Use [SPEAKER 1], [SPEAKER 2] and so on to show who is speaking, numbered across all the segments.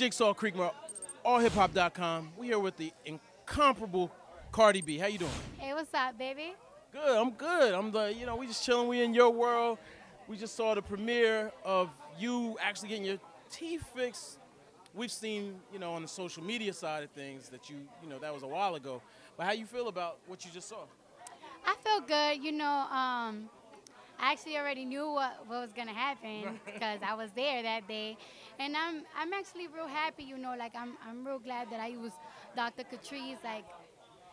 [SPEAKER 1] Jigsaw Creekmur, allhiphop.com. We here with the incomparable Cardi B. How you doing?
[SPEAKER 2] Hey, what's up, baby?
[SPEAKER 1] Good. I'm good. I'm the. You know, we just chilling. We in your world. We just saw the premiere of you actually getting your teeth fixed. We've seen, you know, on the social media side of things that you, you know, that was a while ago. But how you feel about what you just saw?
[SPEAKER 2] I feel good. You know, um, I actually already knew what, what was gonna happen because I was there that day, and I'm I'm actually real happy. You know, like I'm I'm real glad that I was Dr. Catrice. Like,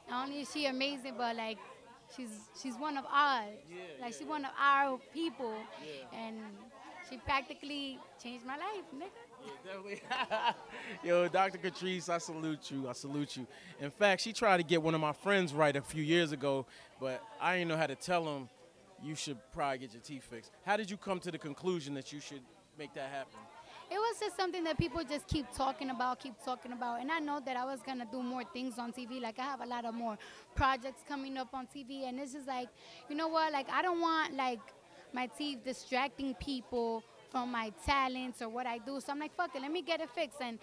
[SPEAKER 2] not only is she amazing, but like she's she's one of ours.
[SPEAKER 1] Yeah,
[SPEAKER 2] like
[SPEAKER 1] yeah,
[SPEAKER 2] she's one of our people,
[SPEAKER 1] Yeah.
[SPEAKER 2] and she practically changed my life, nigga.
[SPEAKER 1] Yeah, definitely. Yo, Dr. Catrice, I salute you. I salute you. In fact, she tried to get one of my friends right a few years ago, but I didn't know how to tell him you should probably get your teeth fixed. How did you come to the conclusion that you should make that happen?
[SPEAKER 2] It was just something that people just keep talking about, keep talking about. And I know that I was gonna do more things on TV. Like I have a lot of more projects coming up on TV, and it's just like, you know what? Like I don't want like my teeth distracting people from my talents or what I do. So I'm like, fuck it, let me get it fixed. And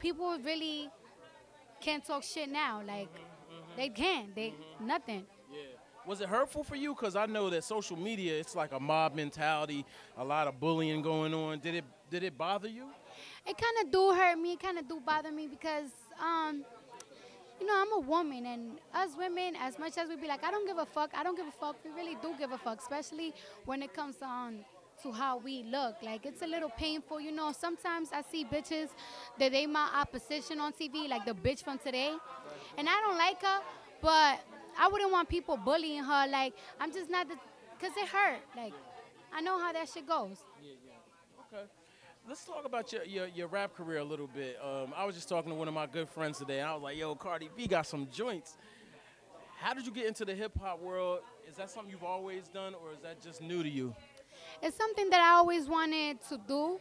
[SPEAKER 2] people really can't talk shit now. Like mm-hmm, mm-hmm. they can't. They mm-hmm.
[SPEAKER 1] nothing. Was it hurtful for you? Because I know that social media, it's like a mob mentality, a lot of bullying going on. Did it did it bother you?
[SPEAKER 2] it kind of do hurt me. It kind of do bother me because, um, you know, I'm a woman, and us women, as much as we be like, I don't give a fuck. I don't give a fuck. We really do give a fuck, especially when it comes on to how we look. Like it's a little painful, you know. Sometimes I see bitches that they my opposition on TV, like the bitch from today, and I don't like her, but I wouldn't want people bullying her. Like I'm just not the, cause it hurt. Like I know how that shit goes.
[SPEAKER 1] Yeah, yeah. Okay. Let's talk about your, your, your rap career a little bit. Um, I was just talking to one of my good friends today, and I was like, yo, Cardi B got some joints. How did you get into the hip hop world? Is that something you've always done, or is that just new to you?
[SPEAKER 2] It's something that I always wanted to do.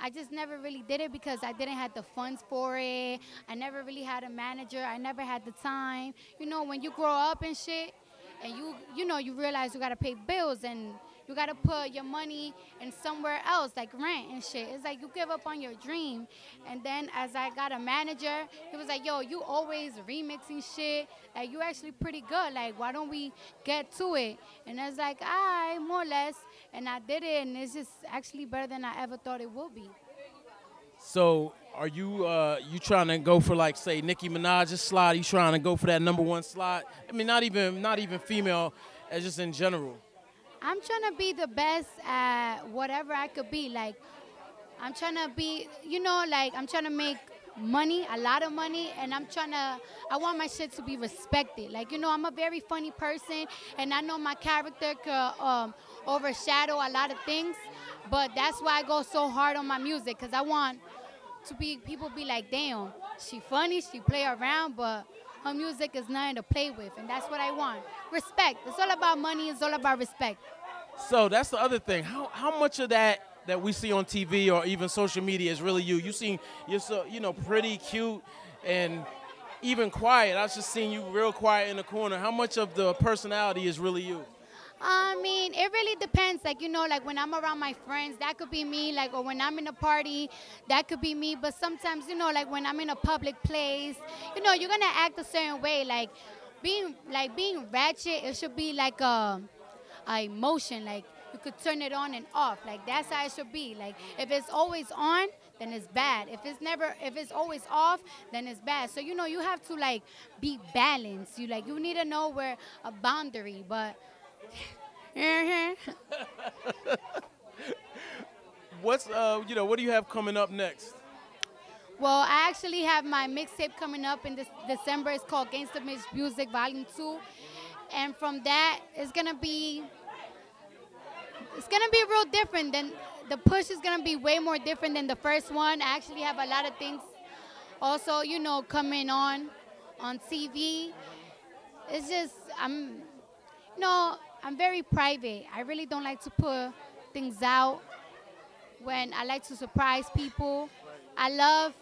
[SPEAKER 2] I just never really did it because I didn't have the funds for it. I never really had a manager. I never had the time. You know, when you grow up and shit, and you you know you realize you gotta pay bills and you gotta put your money in somewhere else like rent and shit. It's like you give up on your dream. And then as I got a manager, he was like, "Yo, you always remixing shit. Like you actually pretty good. Like why don't we get to it?" And I was like, "I more or less." And I did it, and it's just actually better than I ever thought it would be.
[SPEAKER 1] So, are you uh, you trying to go for like say Nicki Minaj's slot? You trying to go for that number one slot? I mean, not even not even female, as just in general.
[SPEAKER 2] I'm trying to be the best at whatever I could be. Like, I'm trying to be, you know, like I'm trying to make money, a lot of money, and I'm trying to, I want my shit to be respected. Like, you know, I'm a very funny person, and I know my character could um, overshadow a lot of things, but that's why I go so hard on my music, because I want to be, people be like, damn, she funny, she play around, but her music is nothing to play with, and that's what I want. Respect. It's all about money. It's all about respect.
[SPEAKER 1] So that's the other thing. How how much of that that we see on TV or even social media is really you? You seem you're so you know pretty, cute, and even quiet. I was just seeing you real quiet in the corner. How much of the personality is really you?
[SPEAKER 2] I mean, it really depends. Like, you know, like when I'm around my friends, that could be me. Like, or when I'm in a party, that could be me. But sometimes, you know, like when I'm in a public place, you know, you're gonna act a certain way. Like, being like being ratchet, it should be like a, a emotion. Like you could turn it on and off. Like that's how it should be. Like if it's always on, then it's bad. If it's never, if it's always off, then it's bad. So you know, you have to like be balanced. You like you need to know where a boundary, but. Mhm.
[SPEAKER 1] What's uh you know what do you have coming up next?
[SPEAKER 2] Well, I actually have my mixtape coming up in this December. It's called Gangsta Mix Music Volume 2. And from that, it's gonna be it's gonna be real different than the push is gonna be way more different than the first one. I actually have a lot of things also, you know, coming on on TV. It's just I'm you know, I'm very private. I really don't like to put things out when I like to surprise people. I love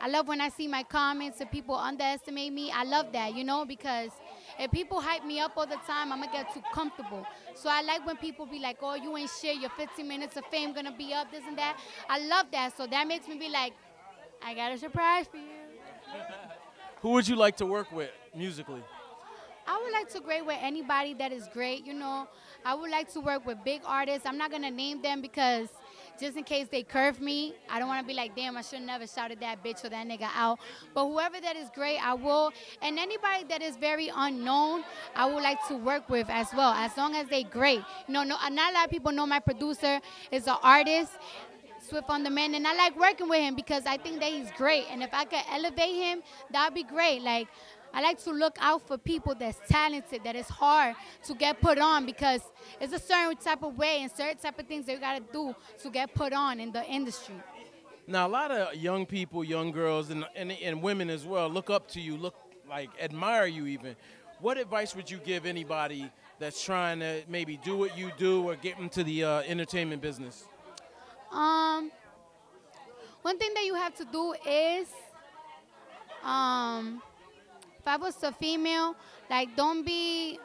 [SPEAKER 2] I love when I see my comments and people underestimate me. I love that, you know, because if people hype me up all the time, I'm gonna get too comfortable. So I like when people be like, "Oh, you ain't shit. Your 15 minutes of fame gonna be up, this and that." I love that. So that makes me be like, I got a surprise for you.
[SPEAKER 1] Who would you like to work with musically?
[SPEAKER 2] I would like to work with anybody that is great. You know, I would like to work with big artists. I'm not gonna name them because just in case they curve me, I don't want to be like, damn, I should never shouted that bitch or that nigga out. But whoever that is great, I will. And anybody that is very unknown, I would like to work with as well, as long as they great. Know, no, uh, not a lot of people know my producer is an artist. Swift on Demand, and I like working with him because I think that he's great. And if I could elevate him, that'd be great. Like I like to look out for people that's talented, that is hard to get put on because it's a certain type of way and certain type of things that you gotta do to get put on in the industry.
[SPEAKER 1] Now, a lot of young people, young girls, and, and, and women as well look up to you, look like admire you even. What advice would you give anybody that's trying to maybe do what you do or get into the uh, entertainment business?
[SPEAKER 2] Um, one thing that you have to do is um, if I was a female, like don't be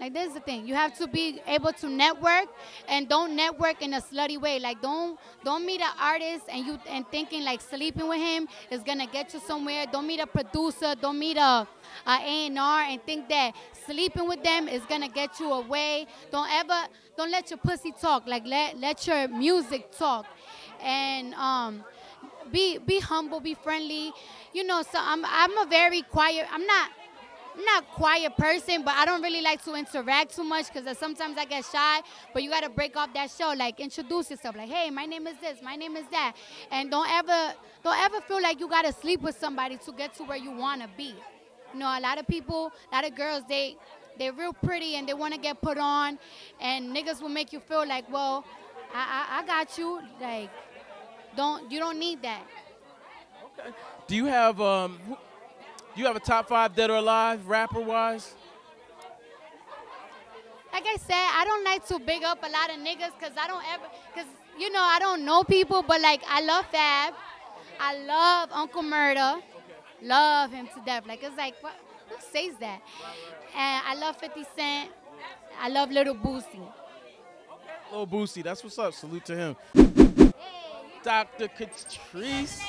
[SPEAKER 2] like this is the thing. You have to be able to network and don't network in a slutty way. Like don't don't meet an artist and you and thinking like sleeping with him is gonna get you somewhere. Don't meet a producer, don't meet a a A&R and think that sleeping with them is gonna get you away. Don't ever don't let your pussy talk. Like let let your music talk. And um be be humble, be friendly. You know, so I'm I'm a very quiet. I'm not I'm not quiet person, but I don't really like to interact too much because sometimes I get shy. But you got to break off that show, like introduce yourself, like, hey, my name is this, my name is that, and don't ever don't ever feel like you got to sleep with somebody to get to where you want to be. You know, a lot of people, a lot of girls, they they're real pretty and they want to get put on, and niggas will make you feel like, well, I, I, I got you, like don't you don't need that.
[SPEAKER 1] Okay. Do you have um do you have a top five dead or alive rapper wise?
[SPEAKER 2] Like I said, I don't like to big up a lot of niggas because I don't ever because you know I don't know people, but like I love Fab, I love Uncle Murda, love him to death. Like it's like what, who says that? And I love 50 Cent. I love Little Boosie.
[SPEAKER 1] Little Boosie, that's what's up. Salute to him. Dr. Catrice.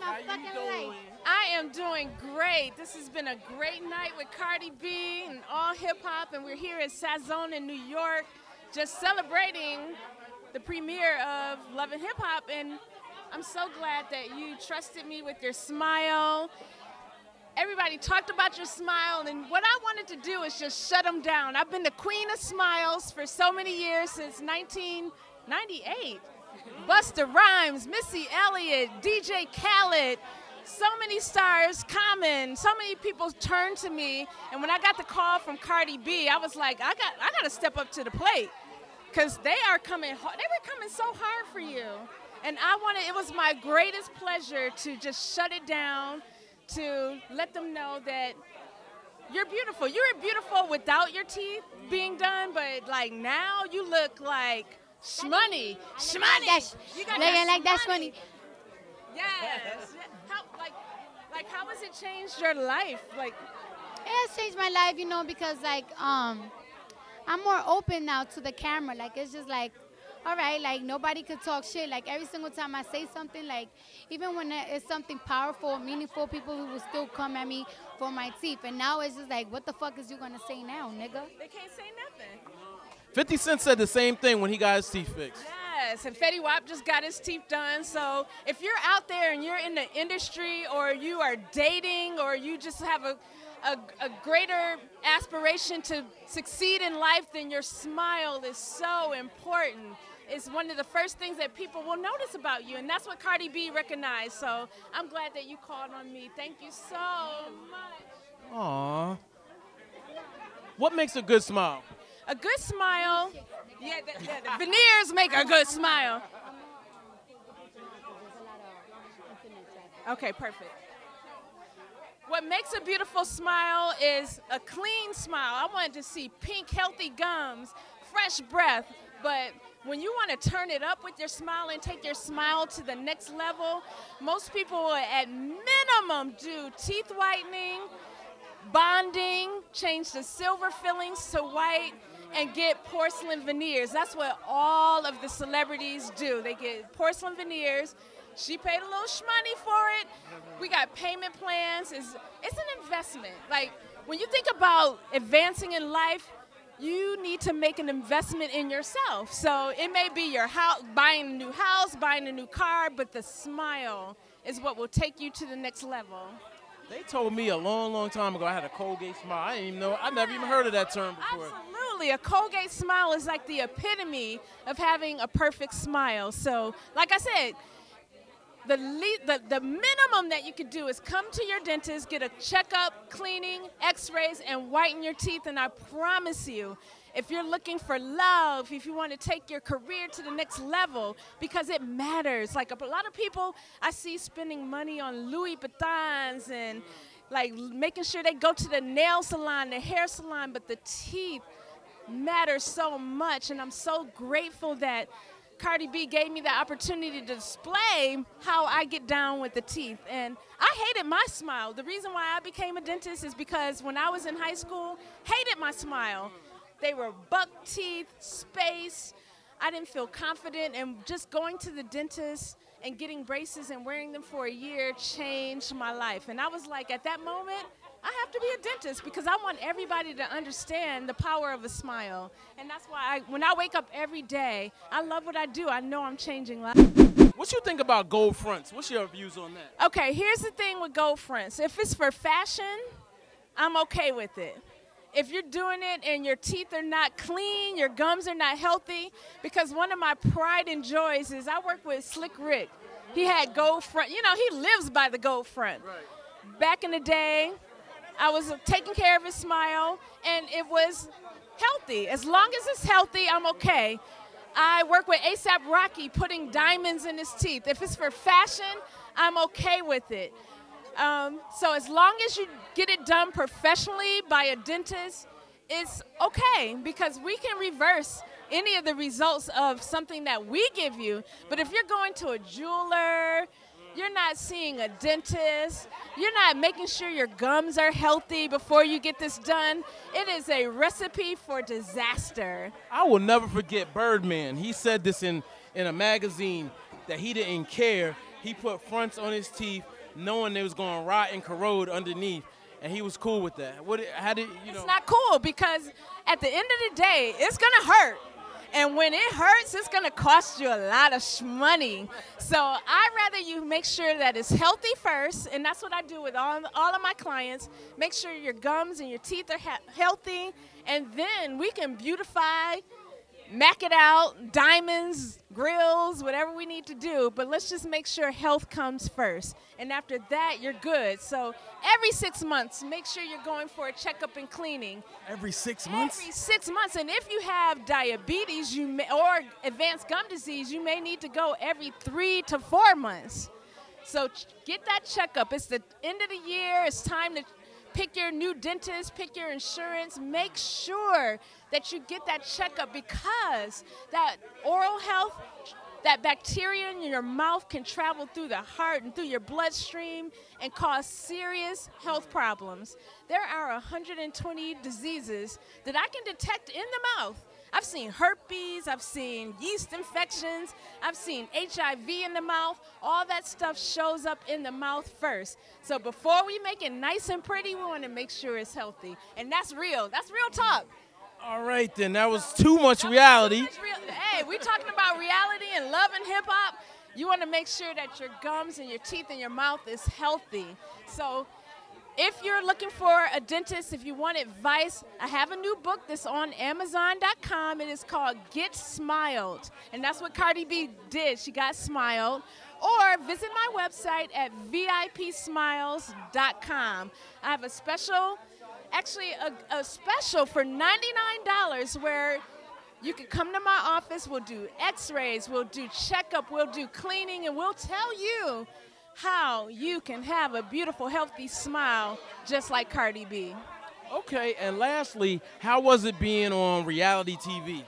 [SPEAKER 1] How you doing?
[SPEAKER 3] I am doing great. This has been a great night with Cardi B and all hip hop, and we're here at Sazon in New York, just celebrating the premiere of Love and Hip Hop. And I'm so glad that you trusted me with your smile. Everybody talked about your smile, and what I wanted to do is just shut them down. I've been the queen of smiles for so many years since 1998. Busta Rhymes, Missy Elliott, DJ Khaled, so many stars, Common, so many people turned to me. And when I got the call from Cardi B, I was like, I got, I got to step up to the plate because they are coming. They were coming so hard for you. And I wanted, it was my greatest pleasure to just shut it down, to let them know that you're beautiful. You're beautiful without your teeth being done, but like now you look like Shmoney. Shmoney.
[SPEAKER 2] You got Looking like that's money.
[SPEAKER 3] Yes. How, like, like, how has it changed your life? Like,
[SPEAKER 2] it has changed my life, you know, because like, um, I'm more open now to the camera. Like, it's just like, all right, like nobody could talk shit. Like every single time I say something, like even when it's something powerful, meaningful, people who will still come at me for my teeth. And now it's just like, what the fuck is you gonna say now, nigga?
[SPEAKER 3] They can't say nothing.
[SPEAKER 1] 50 Cent said the same thing when he got his teeth fixed.
[SPEAKER 3] Yes, and Fetty Wap just got his teeth done. So if you're out there and you're in the industry or you are dating or you just have a, a, a greater aspiration to succeed in life, then your smile is so important. It's one of the first things that people will notice about you, and that's what Cardi B recognized. So I'm glad that you called on me. Thank you so much.
[SPEAKER 1] Aww. What makes a good smile?
[SPEAKER 3] A good smile. Yeah, the, the veneers make a good smile. Okay, perfect. What makes a beautiful smile is a clean smile. I wanted to see pink, healthy gums, fresh breath, but when you want to turn it up with your smile and take your smile to the next level, most people will at minimum do teeth whitening, bonding, change the silver fillings to white, and get porcelain veneers. That's what all of the celebrities do. They get porcelain veneers, She paid a little shmoney for it. We got payment plans. It's, it's an investment. Like when you think about advancing in life, you need to make an investment in yourself. So it may be your house, buying a new house, buying a new car, but the smile is what will take you to the next level.
[SPEAKER 1] They told me a long, long time ago I had a Colgate smile. I didn't even know. I never even heard of that term before.
[SPEAKER 3] Absolutely. A Colgate smile is like the epitome of having a perfect smile. So, like I said, the, the, the minimum that you could do is come to your dentist, get a checkup, cleaning, x rays, and whiten your teeth. And I promise you, if you're looking for love, if you want to take your career to the next level, because it matters. Like a, lot of people I see spending money on Louis Vuittons and like making sure they go to the nail salon, the hair salon, but the teeth matter so much. And I'm so grateful that Cardi B gave me the opportunity to display how I get down with the teeth. And I hated my smile. The reason why I became a dentist is because when I was in high school, hated my smile. They were buck teeth, space. I didn't feel confident, and just going to the dentist and getting braces and wearing them for a year changed my life. And I was like, at that moment, I have to be a dentist because I want everybody to understand the power of a smile. And that's why I, when I wake up every day, I love what I do. I know I'm changing lives.
[SPEAKER 1] What you think about gold fronts? What's your views on that?
[SPEAKER 3] Okay, here's the thing with gold fronts. If it's for fashion, I'm okay with it. If you're doing it and your teeth are not clean, your gums are not healthy, because one of my pride and joys is I work with Slick Rick. He had gold front. You know, he lives by the gold front.
[SPEAKER 1] Right.
[SPEAKER 3] Back in the day, I was taking care of his smile, and it was healthy. As long as it's healthy, I'm okay. I work with ASAP Rocky putting diamonds in his teeth. If it's for fashion, I'm okay with it. Um, so as long as you get it done professionally by a dentist, it's okay because we can reverse any of the results of something that we give you. But if you're going to a jeweler, you're not seeing a dentist, you're not making sure your gums are healthy before you get this done, it is a recipe for disaster.
[SPEAKER 1] I will never forget Birdman. He said this in, in a magazine that he didn't care. He put fronts on his teeth knowing they was going to rot and corrode underneath. And he was cool with that. What? How did you know?
[SPEAKER 3] It's not cool because at the end of the day, it's gonna hurt. And when it hurts, it's gonna cost you a lot of money. So I'd rather you make sure that it's healthy first, and that's what I do with all, all of my clients. Make sure your gums and your teeth are healthy, and then we can beautify mac it out, diamonds, grills, whatever we need to do. But let's just make sure health comes first. And after that, you're good. So every six months, make sure you're going for a checkup and cleaning.
[SPEAKER 1] Every six months?
[SPEAKER 3] Every six months. And if you have diabetes you may, or advanced gum disease, you may need to go every three to four months. So get that checkup. It's the end of the year. It's time to pick your new dentist, pick your insurance. Make sure that you get that checkup because that oral health, that bacteria in your mouth can travel through the heart and through your bloodstream and cause serious health problems. There are 120 diseases that I can detect in the mouth. I've seen herpes, I've seen yeast infections, I've seen HIV in the mouth. All that stuff shows up in the mouth first. So before we make it nice and pretty, we want to make sure it's healthy. And that's real. That's real talk.
[SPEAKER 1] All right, then. That was too much reality.
[SPEAKER 3] Too much real- hey, we're talking about reality and love and hip hop. You want to make sure that your gums and your teeth and your mouth is healthy. So, if you're looking for a dentist, if you want advice, I have a new book that's on Amazon.com. It is called Get Smiled. And that's what Cardi B did. She got smiled. Or visit my website at VIPsmiles.com. I have a special actually a, a special for $99 where you can come to my office, we'll do x-rays, we'll do checkup, we'll do cleaning, and we'll tell you how you can have a beautiful, healthy smile just like Cardi B.
[SPEAKER 1] Okay, and lastly, how was it being on reality TV?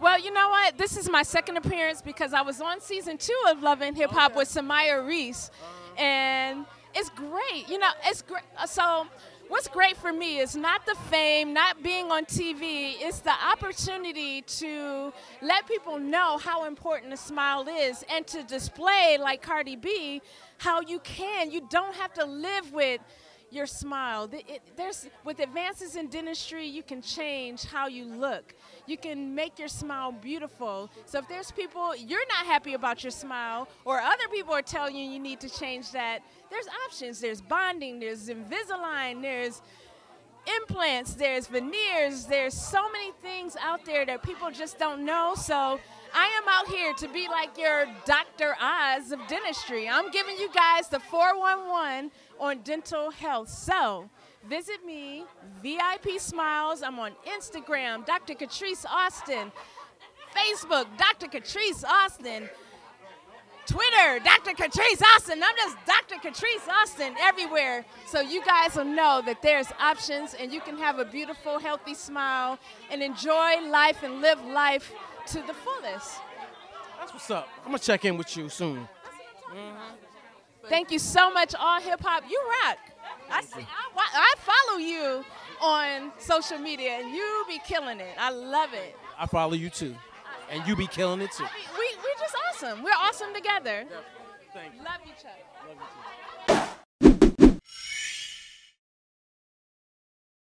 [SPEAKER 3] Well, you know what? This is my second appearance because I was on season two of Love and Hip Hop
[SPEAKER 1] Okay.
[SPEAKER 3] with Somaya Reece, uh-huh. and it's great. You know, it's great. So what's great for me is not the fame, not being on TV, it's the opportunity to let people know how important a smile is and to display, like Cardi B, how you can. You don't have to live with your smile. It, there's, with advances in dentistry, you can change how you look. You can make your smile beautiful. So if there's people, you're not happy about your smile, or other people are telling you you need to change that, there's options. There's bonding, there's Invisalign, there's implants, there's veneers, there's so many things out there that people just don't know. So I am out here to be like your Dr. Oz of dentistry. I'm giving you guys the 411 on dental health. So visit me, VIP Smiles. I'm on Instagram, Dr. Catrice Austin, Facebook, Dr. Catrice Austin. Twitter, Dr. Catrice Austin. I'm just Dr. Catrice Austin everywhere. So you guys will know that there's options and you can have a beautiful, healthy smile and enjoy life and live life to the fullest.
[SPEAKER 1] That's what's up. I'm gonna check in with you soon.
[SPEAKER 3] Mm-hmm. Thank you so much, All Hip Hop. You rock. I, see, I, I follow you on social media and you be killing it. I love it.
[SPEAKER 1] I follow you too. And you be killing it too. I
[SPEAKER 3] mean, we, we're just awesome. We're awesome together.
[SPEAKER 1] Thank you.
[SPEAKER 3] Love each other. Love you too.